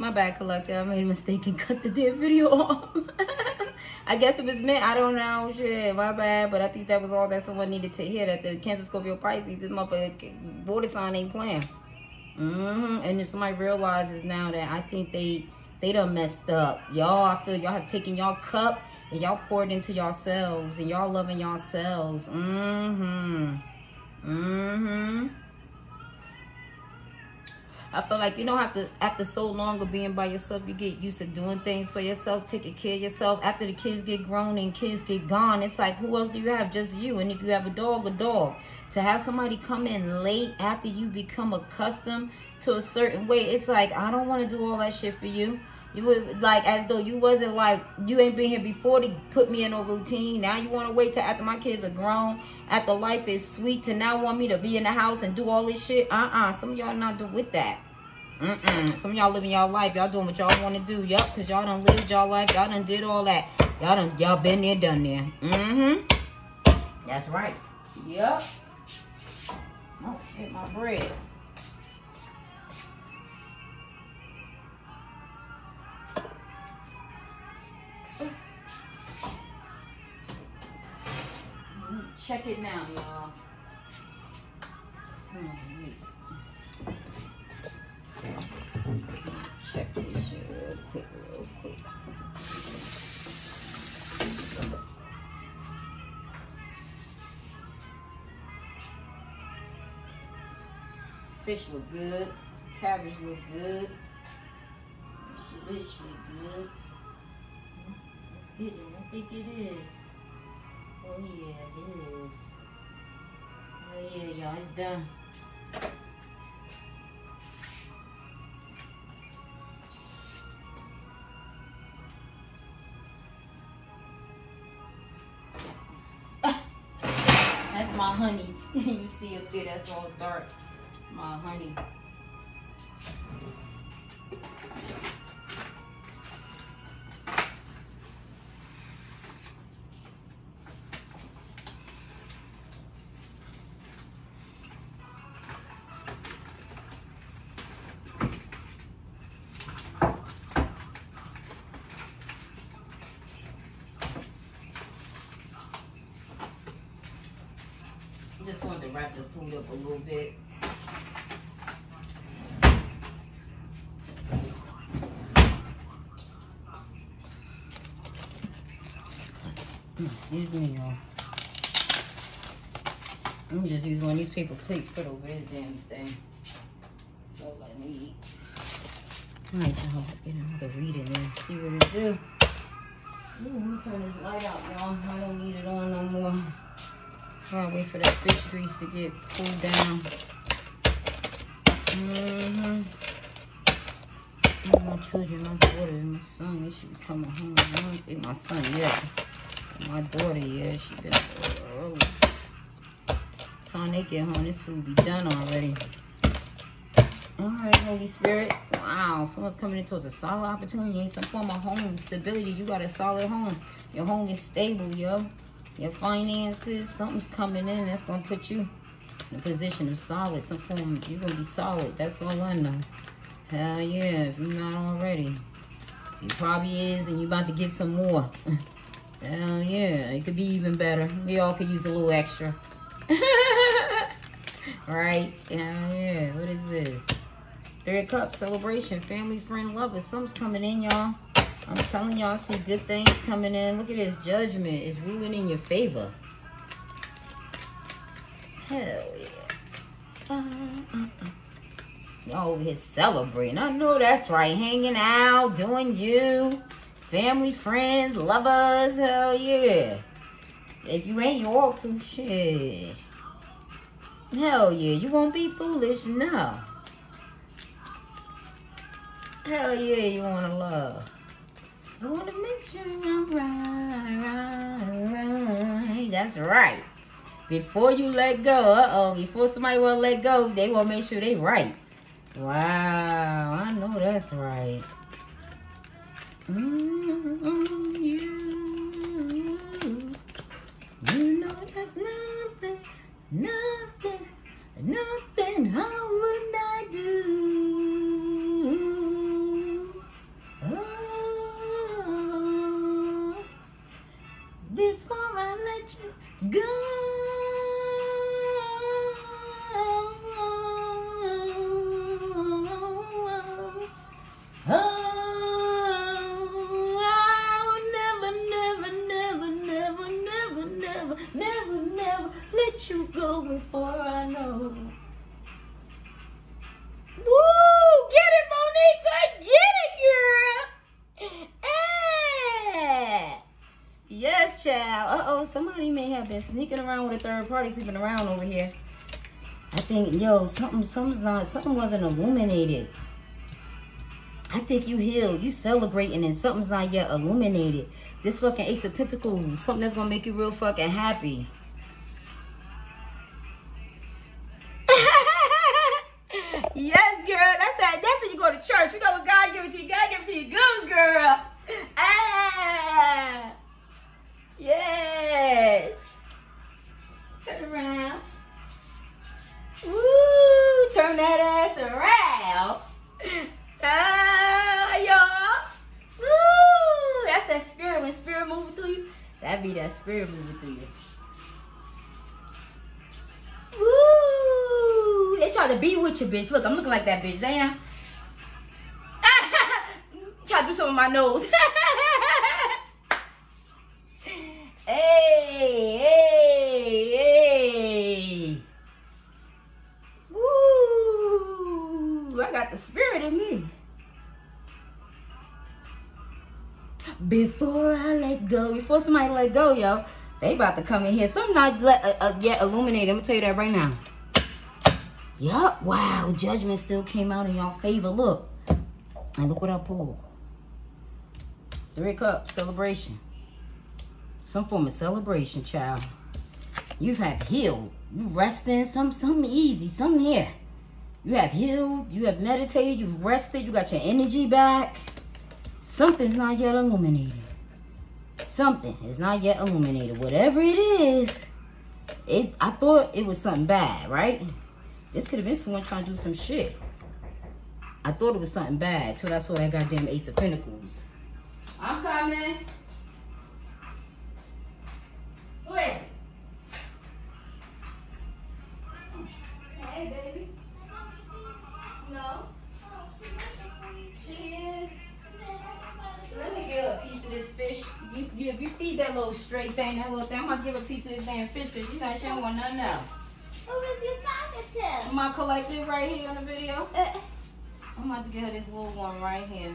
My bad, collector. I made a mistake and cut the damn video off. I guess it was meant. I don't know. Shit, my bad. But I think that was all that someone needed to hear. That the Cancer Scorpio Pisces, this motherfucker water sign ain't playing. Mm-hmm. And if somebody realizes now that I think they they done messed up. Y'all, I feel y'all have taken y'all cup and y'all poured into yourselves and y'all loving yourselves. Mm-hmm. Mm-hmm. I feel like you don't have to, after so long of being by yourself, you get used to doing things for yourself, taking care of yourself. After the kids get grown and kids get gone, it's like who else do you have? Just you. And if you have a dog, a dog. To have somebody come in late after you become accustomed to a certain way, it's like I don't want to do all that shit for you. You would like as though you wasn't like you ain't been here before to put me in a routine. Now you want to wait till after my kids are grown, after life is sweet, to now want me to be in the house and do all this shit. Uh uh. Some of y'all not do with that. Mm mm. Some of y'all living y'all life. Y'all doing what y'all want to do. Yup, cause y'all done lived y'all life. Y'all done did all that. Y'all done y'all been there, done there. Mm hmm. That's right. Yup. Oh shit, my bread. Check it now, y'all. Hmm, wait. Check this shit real quick, real quick. Fish look good. Cabbage look good. This look good. Let's get it. I think it is. Oh yeah, it is. Oh yeah, y'all, it's done. Ah! That's my honey. you see up there, that's all dark. It's my honey. Just wanted to wrap the food up a little bit. Excuse me, y'all. I'm just using one of these paper plates put over this damn thing. So let me eat. Alright, y'all, let's get another reading and see what it do. Ooh, let me turn this light out, y'all. I don't need it on no more. Gotta wait for that fish grease to get cooled down. Mm-hmm. My children, my daughter, and my son, they should be coming home. I don't think my son yet. My daughter, yeah, she been early. Time they get home, this food be done already. Alright, Holy Spirit. Wow, someone's coming into us a solid opportunity, some form of home stability. You got a solid home. Your home is stable, yo your finances, something's coming in that's going to put you in a position of solid, some form, you're going to be solid. That's all I know. Hell yeah, if you're not already. You probably is, and you're about to get some more. Hell yeah, it could be even better. We all could use a little extra. right? Hell yeah, what is this? Three Cups, celebration, family, friend, lovers. Something's coming in, y'all. I'm telling y'all, see good things coming in. Look at this judgment. It's ruling in your favor. Hell yeah. Uh, uh, uh. Over here celebrating. I know that's right. Hanging out, doing you. Family, friends, lovers. Hell yeah. If you ain't, you ought to. Shit. Hell yeah. You won't be foolish. No. Hell yeah, you want to love. I want to make sure I'm right, right, right. That's right. Before you let go, uh-oh, before somebody will let go, they will make sure they right. Wow, I know that's right. Mm-hmm, you, sneaking around with a third party sleeping around over here. I think, yo, something, something's not, something wasn't illuminated. I think you healed, you celebrating, and something's not yet illuminated. This fucking Ace of Pentacles, something that's gonna make you real fucking happy. Try to be with you, bitch. Look, I'm looking like that bitch, I? try to do something with my nose. hey, hey, hey. Woo! I got the spirit in me. Before I let go, before somebody let go, yo, they about to come in here. Something not let, uh, uh, yet illuminated. I'm gonna tell you that right now. Yup. Wow. Judgment still came out in y'all favor. Look. And look what I pulled. Three cup celebration. Some form of celebration, child. You've had healed. You resting. Some something easy. Something here. You have healed. You have meditated. You've rested. You got your energy back. Something's not yet illuminated. Something is not yet illuminated. Whatever it is, it I thought it was something bad, right? This could have been someone trying to do some shit. I thought it was something bad till I saw that goddamn Ace of Pentacles. I'm coming. Who is it? Hey, baby. No. She is. Let me give a piece of this fish. If you feed that little straight thing, that little thing, I'm gonna give a piece of this damn fish because you know she don't want nothing else. Who is you talking to? My collective right here on the video. Uh, I'm about to get her this little one right here.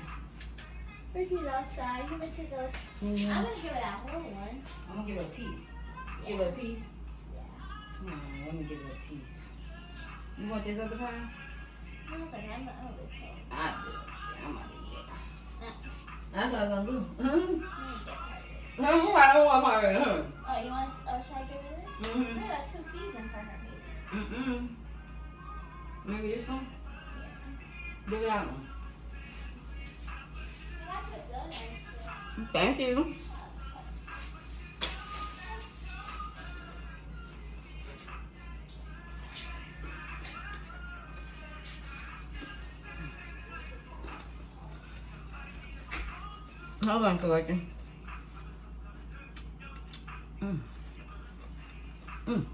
Ricky's outside. You want to go? Mm-hmm. I'm gonna give her that whole one. I'm gonna give her a piece. Give her a piece. Yeah. Hmm, let me give her a piece. You want this other pie? I was like, I'm two. I do. I'm about to eat it. Uh, That's what I'm gonna do. Hmm. let me get her. Hmm, I don't want my. Hmm. Oh, you want? Oh, should I give her this? Mm-hmm. I got two seasons for her. Mm-mm. Maybe this one? Give it that one. I got your donuts. too. Thank you. Hold on, collector. Mm. Mm.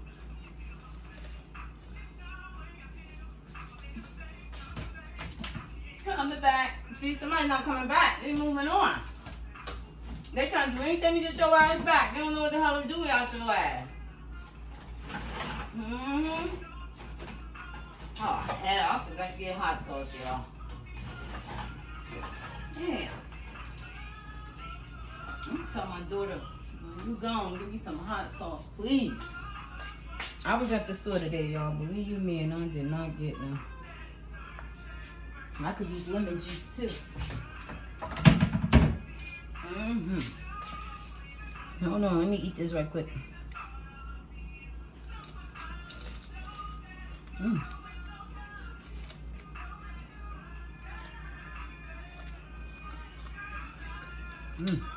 Back. See, somebody's not coming back. They're moving on. They to do anything to get your ass back. They don't know what the hell to do without your ass. Mm-hmm. Oh, hell, I forgot to get hot sauce, y'all. Damn. I'm tell my daughter, when you gone, give me some hot sauce, please. I was at the store today, y'all. Believe you me, and I did not get none. I could use lemon juice too. Mm-hmm. Hold on, let me eat this right quick. Mm. Mm.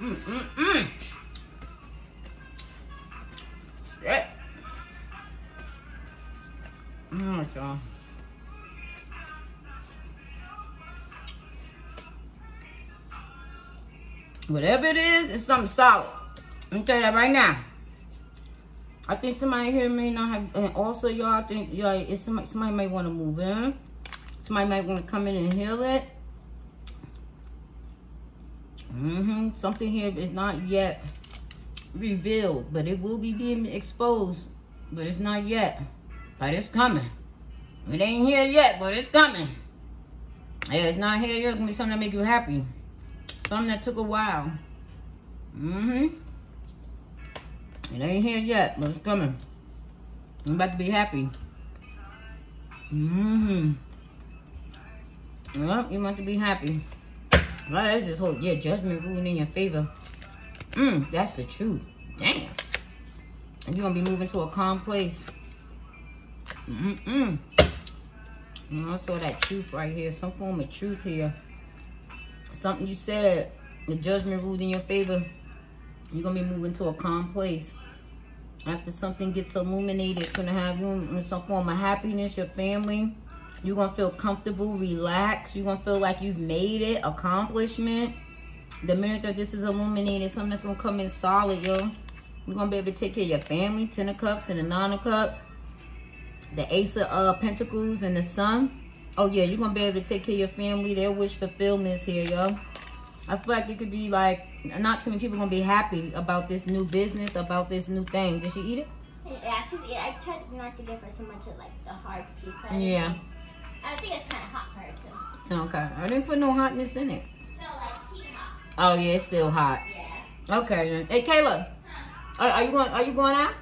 Mm, mm, mm. Shit. Oh my god. Whatever it is, it's something solid. Let me tell you that right now. I think somebody here may not have, and also y'all think, y'all, somebody, somebody might want to move in. Somebody might want to come in and heal it. Something here is not yet revealed, but it will be being exposed. But it's not yet. But it's coming. It ain't here yet, but it's coming. Yeah, it's not here yet. It's gonna be something that make you happy. Something that took a while. Mm-hmm. It ain't here yet, but it's coming. I'm about to be happy. Mm-hmm. Well, you want to be happy. Well, that's this whole, yeah, judgment ruling in your favor. Mm, that's the truth. Damn. And you're to be moving to a calm place. Mm-mm. And also that truth right here. Some form of truth here. Something you said. The judgment ruled in your favor. You're to be moving to a calm place. After something gets illuminated, it's to have you in some form of happiness, your family. You're going to feel comfortable, relaxed. You're going to feel like you've made it, accomplishment. The minute that this is illuminated, something that's going to come in solid, yo. You're going to be able to take care of your family, Ten of Cups and the Nine of Cups. The Ace of uh, Pentacles and the Sun. Oh, yeah, you're going to be able to take care of your family. Their wish fulfillment is here, yo. I feel like it could be like, not too many people going to be happy about this new business, about this new thing. Did she eat it? Yeah, actually, I tried not to give her so much of like the hard piece. Yeah. I think it's kind of hot for her too. Okay. I didn't put no hotness in it. No, like heat hot. Oh, yeah, it's still hot. Yeah. Okay, then. Hey, Kayla. Are, are you going? Are you going out?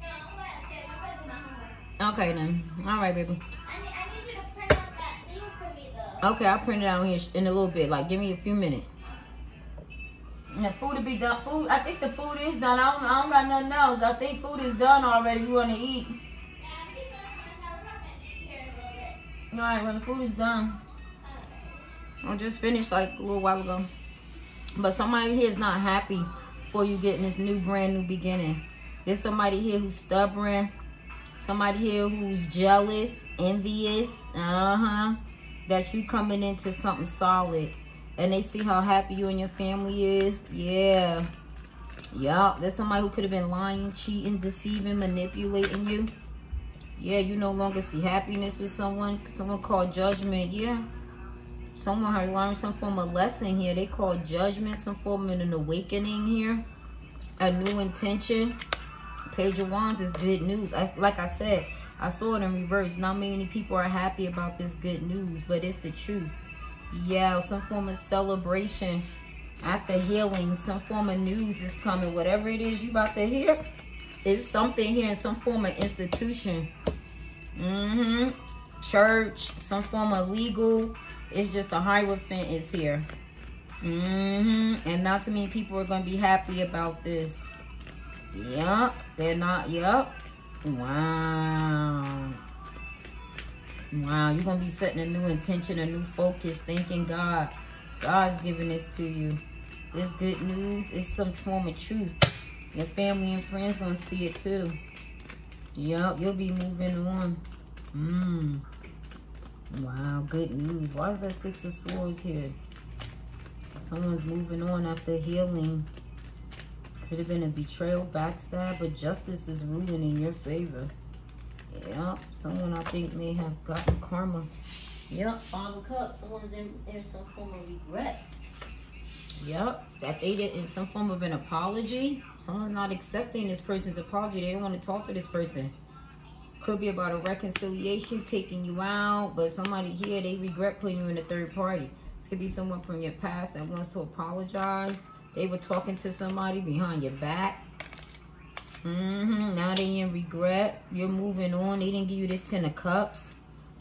No, I'm gonna. I'm gonna do my homework. Okay, then. All right, baby. I need, I need you to print out that thing for me though. Okay, I'll print it out here in a little bit. Like, give me a few minutes. The food will be done. Food. I think the food is done. I don't. I don't got nothing else. I think food is done already. You want to eat? Little bit. All right. When the food is done, I just finished like a little while ago. But somebody here is not happy for you getting this new, brand new beginning. There's somebody here who's stubborn. Somebody here who's jealous, envious. Uh huh. That you coming into something solid. And they see how happy you and your family is. Yeah. Yup. There's somebody who could have been lying, cheating, deceiving, manipulating you. Yeah, you no longer see happiness with someone. Someone called judgment. Yeah. Someone has learned some form of lesson here. They call judgment, some form of an awakening here. A new intention. Page of Wands is good news. I, like I said, I saw it in reverse. Not many people are happy about this good news, but it's the truth. Yeah, some form of celebration after healing. Some form of news is coming. Whatever it is you about to hear, it's something here in some form of institution. Mm-hmm. Church, some form of legal. It's just a Hierophant is here. Mm-hmm. And not too many people are going to be happy about this. Yup. They're not. Yup. Wow. Wow. You're going to be setting a new intention, a new focus, thanking God. God's giving this to you. It's good news It's some of truth. Your family and friends to see it too. Yup. You'll be moving on. Mmm. Wow, good news. Why is that Six of Swords here? Someone's moving on after healing. Could have been a betrayal, backstab, but justice is ruling in your favor. Yep, someone I think may have gotten karma. Yep, Five of Cups. Someone's in, in some form of regret. Yep, that they did in some form of an apology. Someone's not accepting this person's apology. They don't want to talk to this person. Could be about a reconciliation, taking you out, but somebody here, they regret putting you in a third party. This could be someone from your past that wants to apologize. They were talking to somebody behind your back. Mm-hmm. Now they in regret. You're moving on. They didn't give you this Ten of Cups.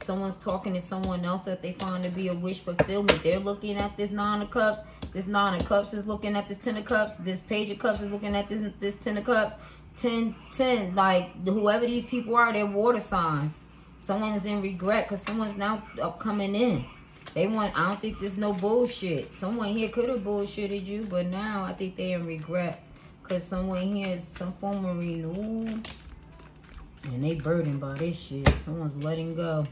Someone's talking to someone else that they find to be a wish fulfillment. They're looking at this Nine of Cups. This Nine of Cups is looking at this Ten of Cups. This Page of Cups is looking at this, this Ten of Cups. 10, 10, like whoever these people are, they're water signs. Someone's in regret because someone's now uh, coming in. They want, I don't think there's no bullshit. Someone here could have bullshitted you, but now I think they're in regret because someone here is some form of renewal. And they burdened by this shit. Someone's letting go.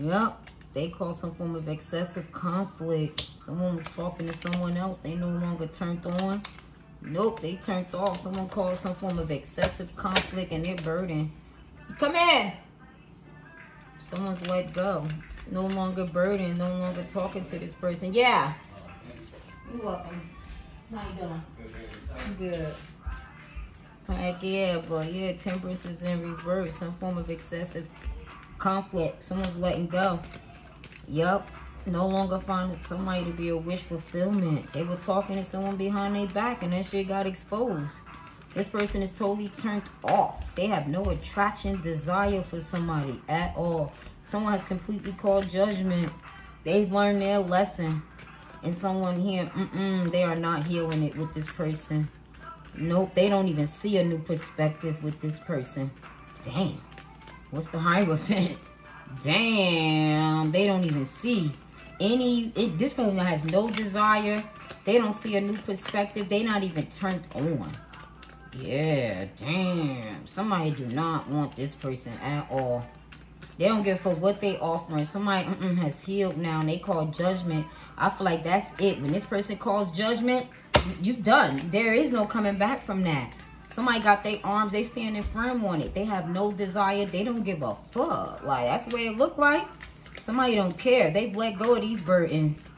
Yep. They cause some form of excessive conflict. Someone was talking to someone else. They no longer turned on. Nope, they turned off. Someone caused some form of excessive conflict and they're burdened. Come in. Someone's let go. No longer burdened. No longer talking to this person. Yeah. You're welcome. How you doing? Good. Heck yeah, but yeah, temperance is in reverse. Some form of excessive conflict. Someone's letting go. Yup. No longer finding somebody to be a wish fulfillment. They were talking to someone behind their back and that shit got exposed. This person is totally turned off. They have no attraction, desire for somebody at all. Someone has completely called judgment. They've learned their lesson. And someone here, mm-mm, they are not healing it with this person. Nope, they don't even see a new perspective with this person. Damn. What's the Hierophant? Damn. They don't even see any... It, this person has no desire. They don't see a new perspective. They not even turned on. Yeah, damn. Somebody do not want this person at all. They don't give for what they offering. Somebody mm -mm, has healed now and they call judgment. I feel like that's it. When this person calls judgment, you done. There is no coming back from that. Somebody got their arms, they standing firm on it. They have no desire. They don't give a fuck. Like, that's the way it look like. Somebody don't care. They've let go of these burdens.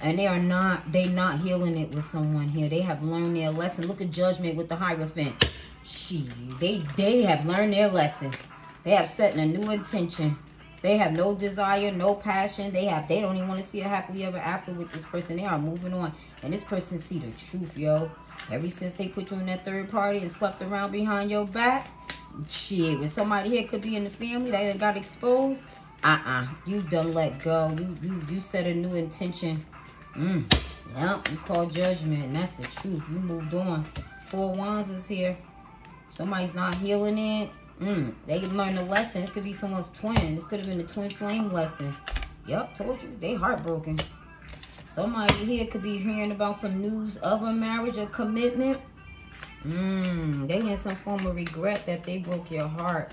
And they are not, they not healing it with someone here. They have learned their lesson. Look at judgment with the Hierophant. She, they, they have learned their lesson. They have set a new intention. They have no desire, no passion. They have, they don't even want to see a happily ever after with this person. They are moving on. And this person see the truth, yo. Ever since they put you in that third party and slept around behind your back, shit, when somebody here could be in the family that got exposed, uh-uh, you done let go. You, you, you set a new intention Mm. Yep, you call judgment, and that's the truth. You moved on. Four wands is here. Somebody's not healing it. Mm. They learned a lesson. This could be someone's twin. This could have been the twin flame lesson. Yep, told you. They heartbroken. Somebody here could be hearing about some news of a marriage or commitment. Mmm, they in some form of regret that they broke your heart.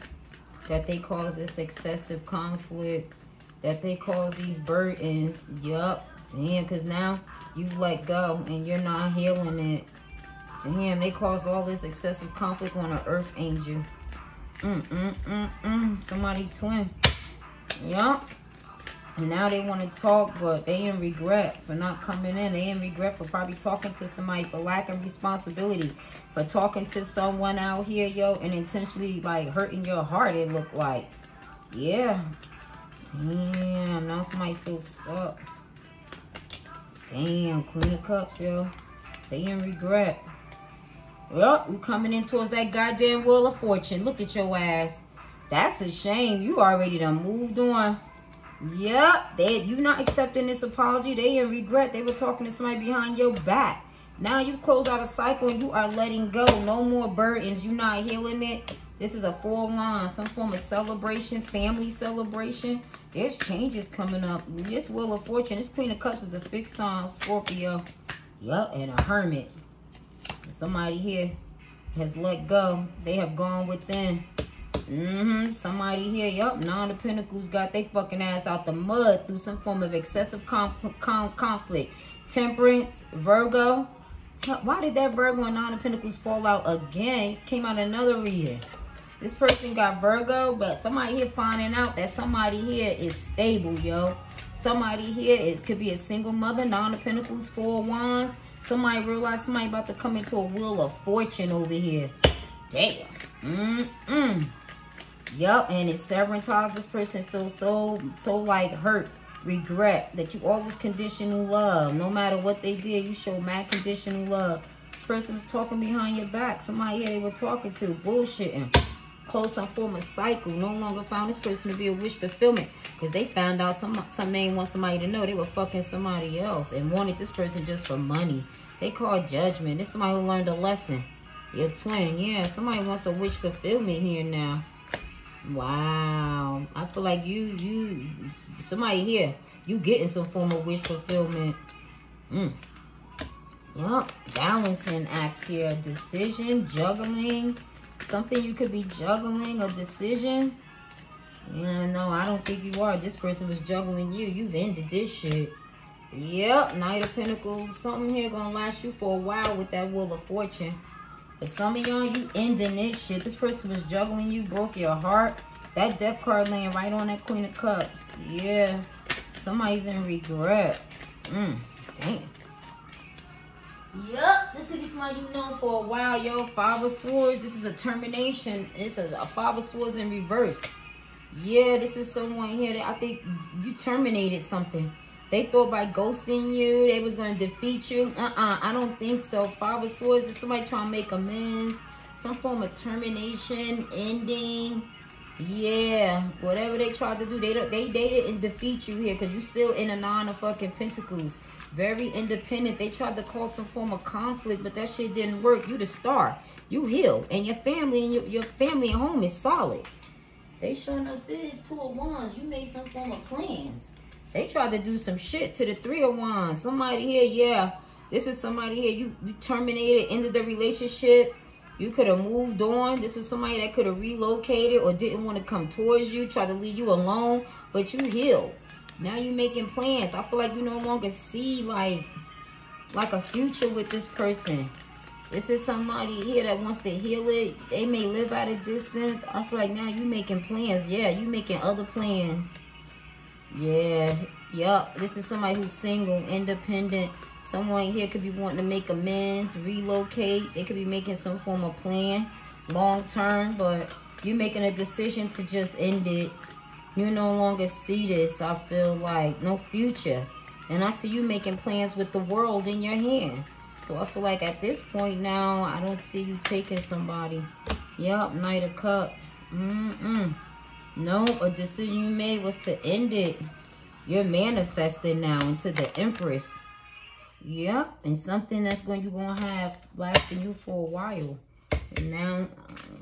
That they caused this excessive conflict. That they caused these burdens. Yup. Damn, because now you've let go and you're not healing it. Damn, they caused all this excessive conflict on an earth angel. Mm, mm, mm, mm. Somebody twin. Yup. Now they want to talk, but they in regret for not coming in. They in regret for probably talking to somebody for lacking responsibility. For talking to someone out here, yo, and intentionally, like, hurting your heart, it looked like. Yeah. Damn, now somebody feels stuck. Damn, Queen of Cups, yo. They in regret. Well, you coming in towards that goddamn Wheel of Fortune. Look at your ass. That's a shame. You already done moved on. Yep, they you not accepting this apology. They in regret. They were talking to somebody behind your back. Now you close out a cycle and you are letting go. No more burdens. You're not healing it. This is a full line, some form of celebration, family celebration. There's changes coming up. This Wheel of Fortune, this Queen of Cups is a fixed sign, Scorpio. Yup, and a hermit. Somebody here has let go. They have gone within. Mm-hmm. Somebody here, yup, Nine of Pentacles got they fucking ass out the mud through some form of excessive conflict. Temperance, Virgo. Why did that Virgo and Nine of Pentacles fall out again? Came out another reading. This person got Virgo, but somebody here finding out that somebody here is stable, yo. Somebody here, it could be a single mother, Nine of Pentacles, Four of Wands. Somebody realize somebody about to come into a wheel of fortune over here. Damn. Mm-mm. Yup, and it's severance This person feels so, so like hurt, regret that you all this conditional love. No matter what they did, you show mad conditional love. This person was talking behind your back. Somebody here they were talking to, bullshitting close some form of cycle. No longer found this person to be a wish fulfillment. Because they found out some some name want somebody to know they were fucking somebody else and wanted this person just for money. They call judgment. This somebody who learned a lesson. Your twin, yeah. Somebody wants a wish fulfillment here now. Wow. I feel like you, you, somebody here, you getting some form of wish fulfillment. Mm. Yup. Balancing act here. Decision, juggling something you could be juggling, a decision. Yeah, no, I don't think you are. This person was juggling you. You've ended this shit. Yep, Knight of Pentacles. Something here gonna last you for a while with that Wheel of Fortune. For some of y'all, you ending this shit. This person was juggling you, broke your heart. That death card laying right on that Queen of Cups. Yeah. Somebody's in regret. Mm, damn. Yep, this could be somebody you've known for a while, yo. Five of Swords. This is a termination. It's a, a Five of Swords in reverse. Yeah, this is someone here that I think you terminated something. They thought by ghosting you, they was going to defeat you. Uh-uh, I don't think so. Five of Swords is somebody trying to make amends. Some form of termination, ending. Yeah, whatever they tried to do, they they, they didn't defeat you here because you still in a nine of fucking pentacles. Very independent. They tried to cause some form of conflict, but that shit didn't work. You the star. You heal. And your family and your, your family and home is solid. They showing up this two of wands. You made some form of plans. They tried to do some shit to the three of wands. Somebody here, yeah. This is somebody here. You, you terminated, ended the relationship you could have moved on. This was somebody that could have relocated or didn't want to come towards you, try to leave you alone, but you healed. Now you're making plans. I feel like you no longer see like like a future with this person. This is somebody here that wants to heal it. They may live at a distance. I feel like now you're making plans. Yeah, you making other plans. Yeah, yup. This is somebody who's single, independent, Someone here could be wanting to make amends, relocate. They could be making some form of plan long term, but you're making a decision to just end it. You no longer see this, I feel like. No future. And I see you making plans with the world in your hand. So I feel like at this point now, I don't see you taking somebody. Yep, Knight of Cups. Mm-mm. No, a decision you made was to end it. You're manifesting now into the Empress. Yep, and something that's going you're going to have lasting you for a while. And now,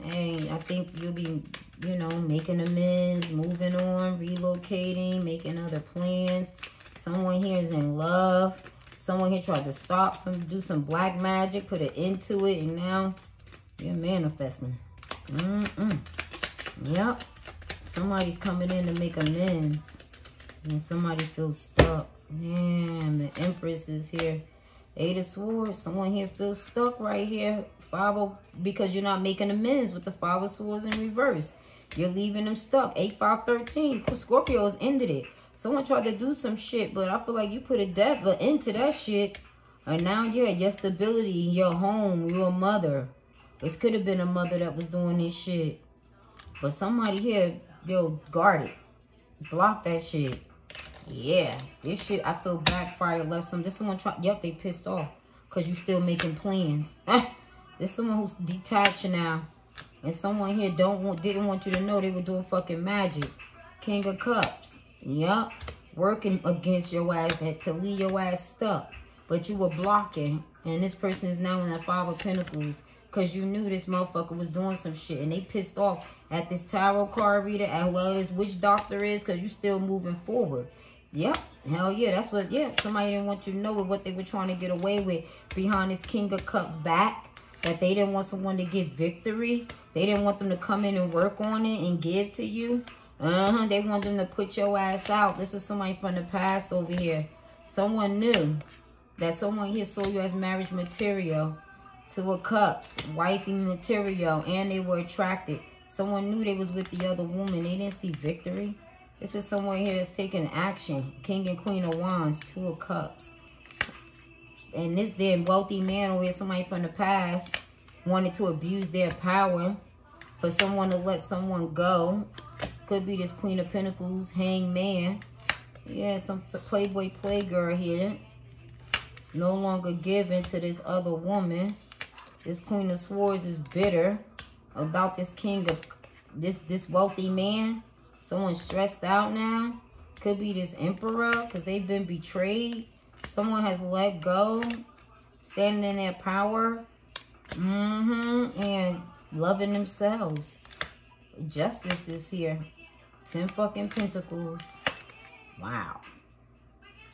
hey, I think you'll be, you know, making amends, moving on, relocating, making other plans. Someone here is in love. Someone here tried to stop some, do some black magic, put an end to it, and now you're manifesting. Mm-mm. Yep. Somebody's coming in to make amends. And somebody feels stuck. Man, the Empress is here. Eight of Swords. Someone here feels stuck right here. Five of, because you're not making amends with the Five of Swords in reverse. You're leaving them stuck. 8, 5, 13. Scorpio has ended it. Someone tried to do some shit, but I feel like you put a death into that shit. And now, yeah, your stability, your home, your mother. This could have been a mother that was doing this shit. But somebody here, yo, guard it. Block that shit. Yeah, this shit, I feel backfired, left some. This someone try. Yep, they pissed off because you still making plans. There's someone who's detached now. And someone here don't want, didn't want you to know they were doing fucking magic. King of Cups. Yep. Working against your ass to leave your ass stuck. But you were blocking. And this person is now in that Five of Pentacles. Because you knew this motherfucker was doing some shit. And they pissed off at this tarot card reader. As well as witch doctor is. Because you still moving forward. Yep. Hell yeah. That's what, yeah. Somebody didn't want you to know what they were trying to get away with behind this King of Cups back. That they didn't want someone to get victory. They didn't want them to come in and work on it and give to you. Uh-huh. They want them to put your ass out. This was somebody from the past over here. Someone knew that someone here saw you as marriage material. Two of Cups. Wifing material. And they were attracted. Someone knew they was with the other woman. They didn't see victory. This is someone here that's taking action. King and Queen of Wands, Two of Cups. And this damn wealthy man over here, somebody from the past, wanted to abuse their power for someone to let someone go. Could be this Queen of Pentacles, Hangman. Yeah, some playboy playgirl here. No longer given to this other woman. This Queen of Swords is bitter about this king of this this wealthy man Someone stressed out now. Could be this emperor because they've been betrayed. Someone has let go. Standing in their power. Mm-hmm. And loving themselves. Justice is here. Ten fucking pentacles. Wow.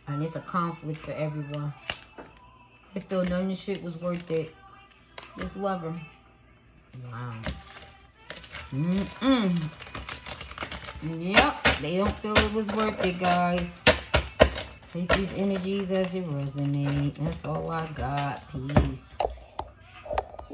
And it's a conflict for everyone. I feel none of this shit was worth it. Just love her. Wow. Mm-mm. Yep, they don't feel it was worth it, guys. Take these energies as it resonate. That's all I got. Peace.